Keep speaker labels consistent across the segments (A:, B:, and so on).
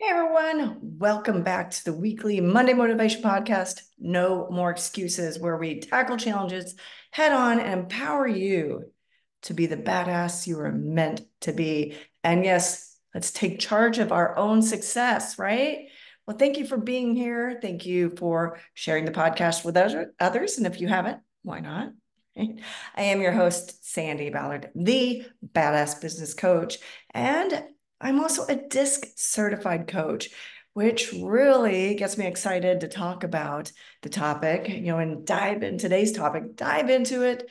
A: Hey everyone, welcome back to the weekly Monday Motivation Podcast. No more excuses, where we tackle challenges head on and empower you to be the badass you are meant to be. And yes, let's take charge of our own success, right? Well, thank you for being here. Thank you for sharing the podcast with others. And if you haven't, why not? I am your host, Sandi Ballard, the badass business coach. And I'm also a DISC certified coach, which really gets me excited to talk about the topic, you know, and dive in today's topic, dive into it.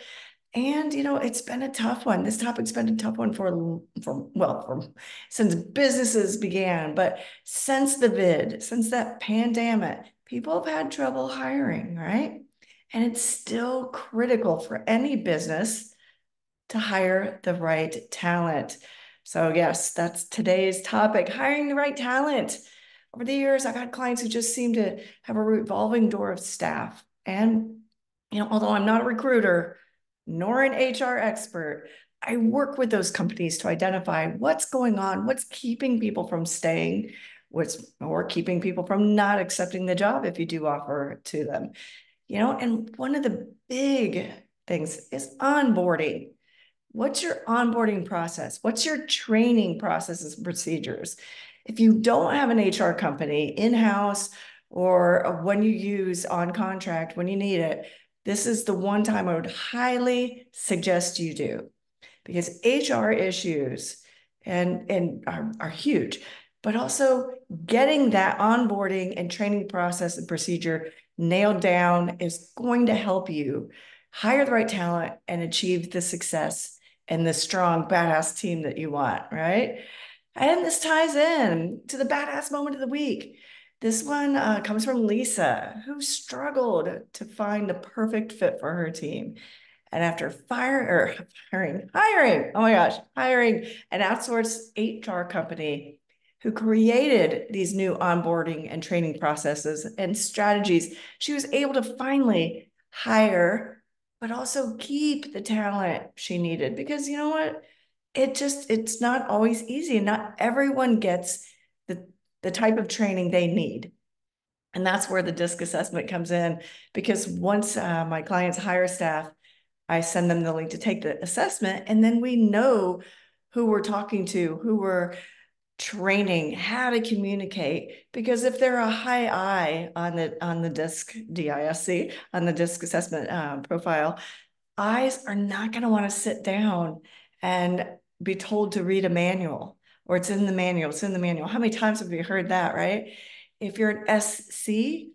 A: And you know, it's been a tough one. This topic's been a tough one for, for well, for, since businesses began, but since the vid, since that pandemic, people have had trouble hiring, right? And it's still critical for any business to hire the right talent. So, yes, that's today's topic hiring the right talent. Over the years, I've had clients who just seem to have a revolving door of staff. And, you know, although I'm not a recruiter nor an HR expert, I work with those companies to identify what's going on, what's keeping people from staying, what's or keeping people from not accepting the job if you do offer it to them. You know, and one of the big things is onboarding. What's your onboarding process? What's your training processes and procedures? If you don't have an HR company in house or uh, when you use on contract when you need it, this is the one time I would highly suggest you do because HR issues and, and are, are huge, but also getting that onboarding and training process and procedure nailed down is going to help you hire the right talent and achieve the success and the strong, badass team that you want, right? And this ties in to the badass moment of the week. This one uh, comes from Lisa, who struggled to find the perfect fit for her team. And after fire or hiring, hiring, oh my gosh, hiring an outsourced HR company who created these new onboarding and training processes and strategies, she was able to finally hire but also keep the talent she needed because you know what? It just it's not always easy And not everyone gets the the type of training they need. And that's where the disc assessment comes in because once uh, my clients hire staff i send them the link to take the assessment and then we know who we're talking to who we're training how to communicate because if they're a high I on the on the disc DISC on the disc assessment uh, profile, eyes are not going to want to sit down and be told to read a manual or it's in the manual. It's in the manual. How many times have you heard that, right? If you're an SC,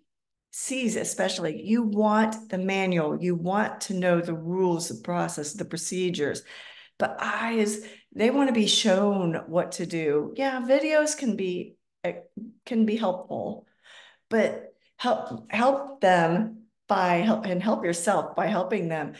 A: C's especially, you want the manual. You want to know the rules, the process, the procedures. But eyes, they want to be shown what to do. Yeah, videos can be eh, can be helpful, but help help them by help and help yourself by helping them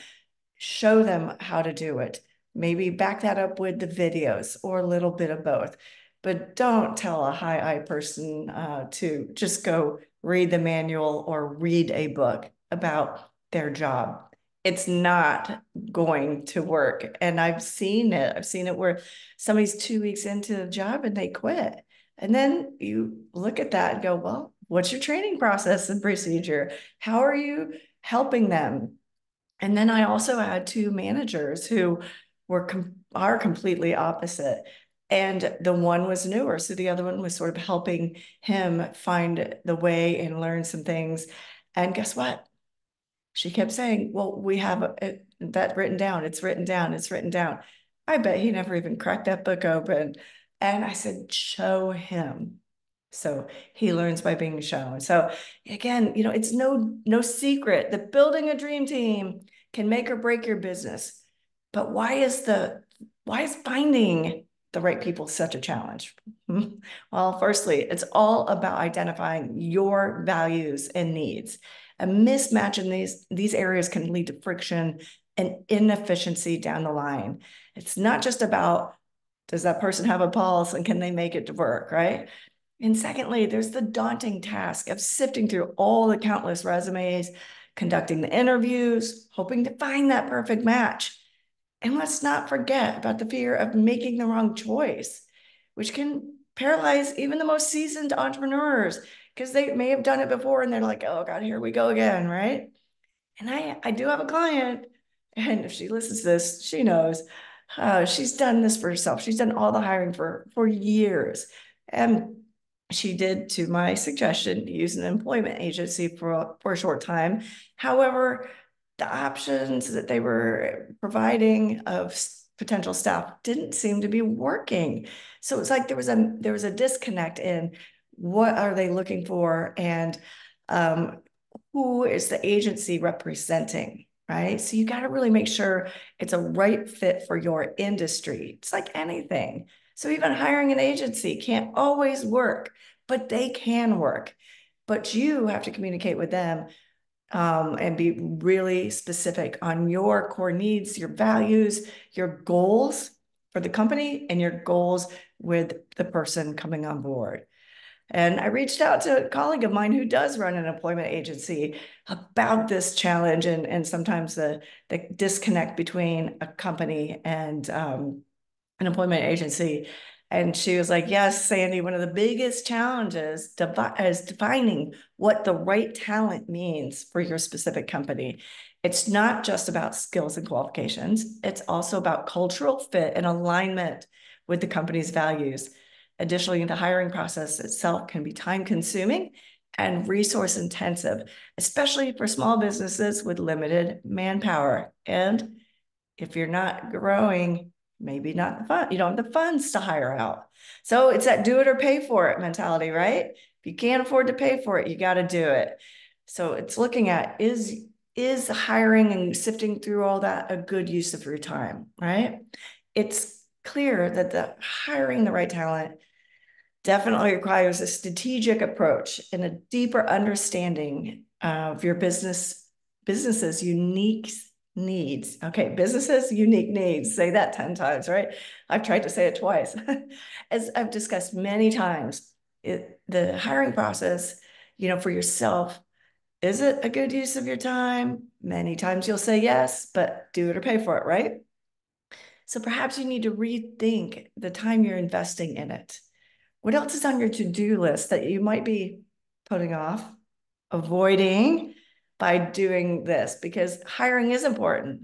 A: show them how to do it. Maybe back that up with the videos or a little bit of both. But don't tell a high I person uh, to just go read the manual or read a book about their job it's not going to work. And I've seen it. I've seen it where somebody's two weeks into the job and they quit. And then you look at that and go, well, what's your training process and procedure? How are you helping them? And then I also had two managers who were com- are completely opposite. And the one was newer. So the other one was sort of helping him find the way and learn some things. And guess what? She kept saying, well, we have that written down. It's written down. It's written down. I bet he never even cracked that book open. And I said, show him. So he learns by being shown. So again, you know, it's no no secret that building a dream team can make or break your business. But why is the why is finding the right people such a challenge? Well, firstly, it's all about identifying your values and needs. A mismatch in these, these areas can lead to friction and inefficiency down the line. It's not just about does that person have a pulse and can they make it to work, right? And secondly, there's the daunting task of sifting through all the countless resumes, conducting the interviews, hoping to find that perfect match. And let's not forget about the fear of making the wrong choice, which can paralyze even the most seasoned entrepreneurs because they may have done it before and they're like, oh God, here we go again, right? And I, I do have a client, and if she listens to this, she knows uh, she's done this for herself. She's done all the hiring for for years, and she did, to my suggestion, use an employment agency for for a short time. However, the options that they were providing of potential staff didn't seem to be working. So it's like there was a there was a disconnect in what are they looking for and um, who is the agency representing, right? So you got to really make sure it's a right fit for your industry. It's like anything. So even hiring an agency can't always work, but they can work. But you have to communicate with them um, and be really specific on your core needs, your values, your goals for the company, and your goals with the person coming on board. And I reached out to a colleague of mine who does run an employment agency about this challenge and, and sometimes the, the disconnect between a company and um, an employment agency. And she was like, Yes, Sandi, one of the biggest challenges is defining what the right talent means for your specific company. It's not just about skills and qualifications, it's also about cultural fit and alignment with the company's values. Additionally, the hiring process itself can be time consuming and resource intensive, especially for small businesses with limited manpower. And if you're not growing, maybe not the fun, you don't have the funds to hire out. So it's that do it or pay for it mentality, right? If you can't afford to pay for it, you got to do it. So it's looking at is is hiring and sifting through all that a good use of your time, right? It's clear that the hiring the right talent definitely requires a strategic approach and a deeper understanding of your business business's unique needs. Okay, businesses unique needs. Say that 10 times, right? I've tried to say it twice. As I've discussed many times, it, the hiring process, you know, for yourself, is it a good use of your time? Many times you'll say yes, but do it or pay for it, right? So perhaps you need to rethink the time you're investing in it. What else is on your to-do list that you might be putting off, avoiding by doing this? Because hiring is important,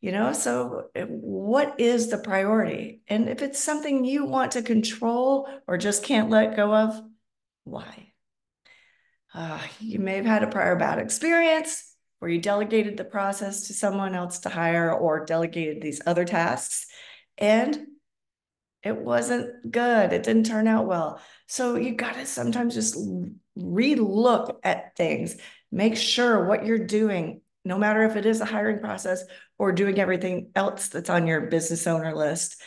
A: you know? So eh, what is the priority? And if it's something you want to control or just can't let go of, why? Uh, you may have had a prior bad experience where you delegated the process to someone else to hire or delegated these other tasks and it wasn't good. It didn't turn out well. So you got to sometimes just relook at things, make sure what you're doing, no matter if it is a hiring process or doing everything else that's on your business owner list,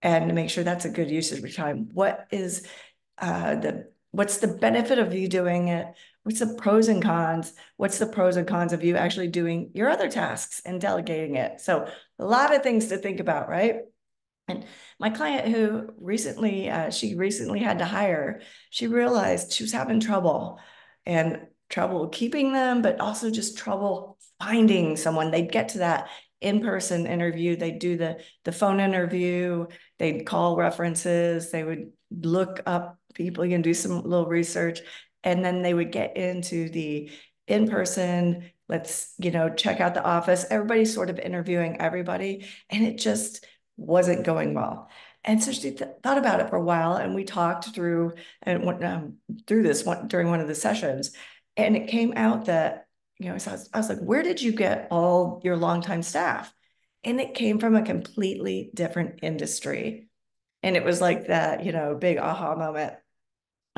A: and make sure that's a good use of your time. What is uh, the what's the benefit of you doing it? What's the pros and cons? What's the pros and cons of you actually doing your other tasks and delegating it? So a lot of things to think about, right? And my client who recently, uh, she recently had to hire, she realized she was having trouble and trouble keeping them, but also just trouble finding someone. They'd get to that in-person interview, they'd do the, the phone interview, they'd call references, they would look up people, you can do some little research, and then they would get into the in-person, let's, you know, check out the office. Everybody's sort of interviewing everybody. And it just wasn't going well. And so she th thought about it for a while, and we talked through and went um, through this one during one of the sessions, and it came out that you know so I, was, I was like, "Where did you get all your longtime staff?" And it came from a completely different industry, and it was like that, you know, big aha moment.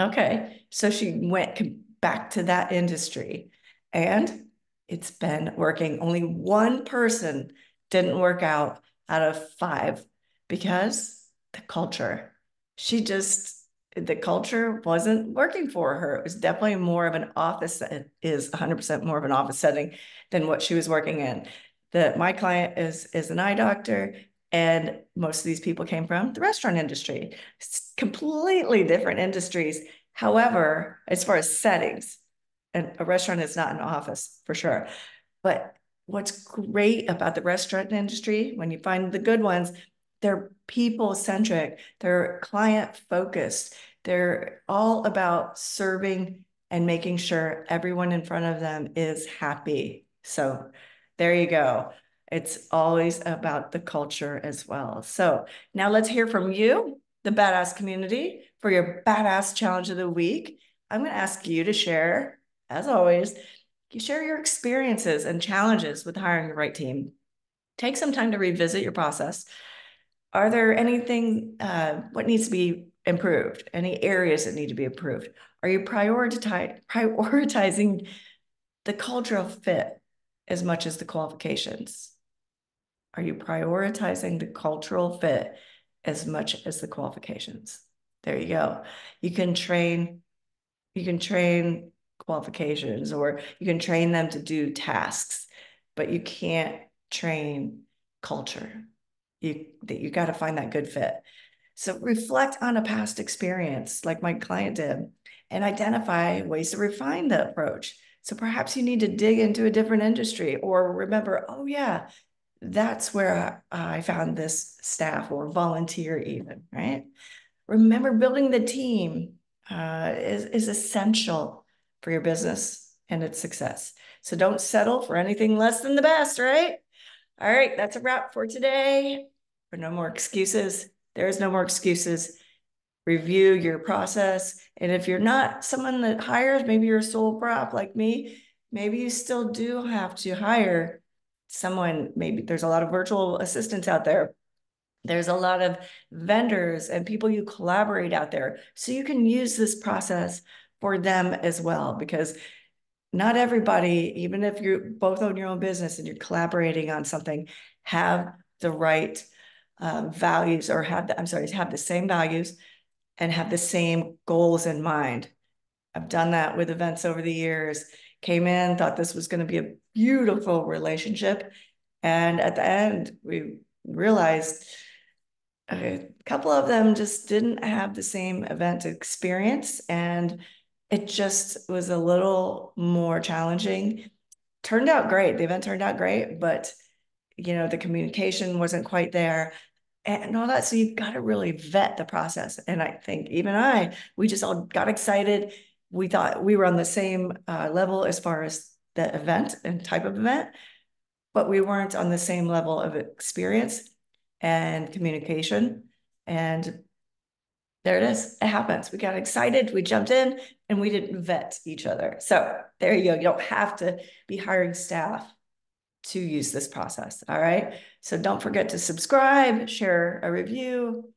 A: Okay, so she went back to that industry, and it's been working. Only one person didn't work out out of five because the culture. She just, the culture wasn't working for her. It was definitely more of an office, it is 100% more of an office setting than what she was working in. That my client is, is an eye doctor and most of these people came from the restaurant industry, it's completely different industries. However, as far as settings, and a restaurant is not an office for sure, but what's great about the restaurant industry when you find the good ones they're people centric, they're client focused, they're all about serving and making sure everyone in front of them is happy. So there you go. It's always about the culture as well. So now let's hear from you, the badass community, for your badass challenge of the week. I'm going to ask you to share, as always, you share your experiences and challenges with hiring the right team. Take some time to revisit your process. Are there anything, uh, what needs to be improved? Any areas that need to be improved? Are you prioritizing the cultural fit as much as the qualifications? Are you prioritizing the cultural fit as much as the qualifications? There you go. You can train, you can train qualifications or you can train them to do tasks, but you can't train culture. You that you got to find that good fit. So reflect on a past experience like my client did and identify ways to refine the approach. So perhaps you need to dig into a different industry or remember, oh yeah, that's where I found this staff or volunteer even, right? Remember building the team uh, is, is essential for your business and its success. So don't settle for anything less than the best, right? All right, that's a wrap for today. For no more excuses. There is no more excuses. Review your process. And if you're not someone that hires, maybe you're a sole prop like me, maybe you still do have to hire someone. Maybe there's a lot of virtual assistants out there. There's a lot of vendors and people you collaborate out there. So you can use this process for them as well, because not everybody, even if you're both own your own business and you're collaborating on something, have the right um, values or have the, I'm sorry, have the same values and have the same goals in mind. I've done that with events over the years. Came in, thought this was going to be a beautiful relationship. And at the end, we realized a couple of them just didn't have the same event experience. And it just was a little more challenging. Turned out great. The event turned out great, but you know, the communication wasn't quite there and all that. So you've got to really vet the process. And I think even I, we just all got excited. We thought we were on the same uh, level as far as the event and type of event, but we weren't on the same level of experience and communication. And there it is. It happens. We got excited. We jumped in and we didn't vet each other. So there you go. You don't have to be hiring staff to use this process. All right. So don't forget to subscribe, share a review.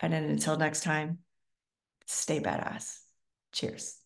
A: And then until next time, stay badass. Cheers.